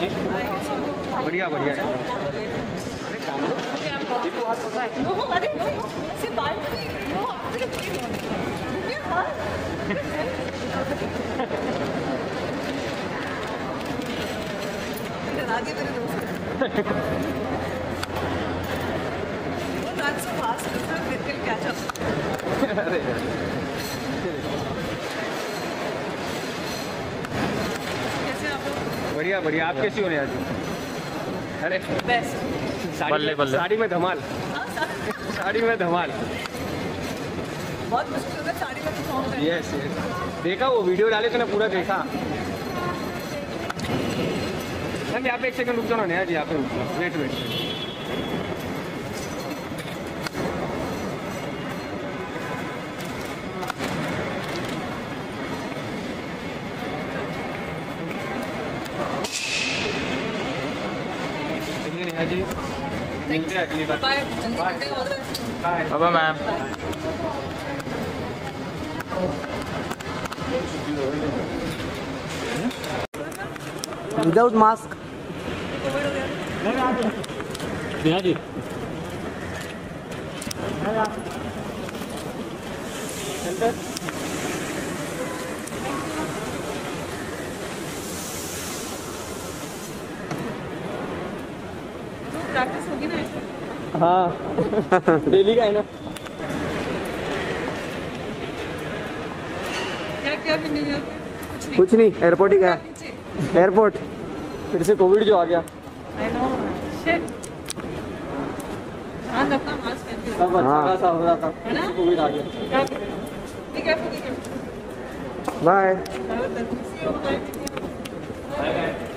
जी बढ़िया बढ़िया। अरे से बात नहीं No, अरे ये बात इधर आगे मेरे दोस्त that's so fast it's a little catch up अरे कैसे आप लोग बढ़िया बढ़िया। आप कैसी हो नेहा जी अरे बेस्ट साड़ी बल्ले, में- बल्ले। साड़ी में धमाल। साड़ी में धमाल। बहुत मुश्किल है साड़ी में परफॉर्म यस यस देखा वो वीडियो डाले तो ना पूरा देखा। मैम यहाँ पे एक सेकंड रुक जाओ ना नेहा जी यहाँ पे रुक जाओ। Wait wait Bye. Bye. Ma'am. Without mask. Yeah, dude. Center. Practice होगी ना हाँ। डेली का है ना। क्या क्या नहीं होता कुछ नहीं। एयरपोर्ट ही गया। एयरपोर्ट फिर से कोविड जो आ गया। आई नो शिट ध्यान रखना मास्क पहन के सब। खासा रहा था। ना? कोविड आ गया। क्या ठीक ठीक बाय बाय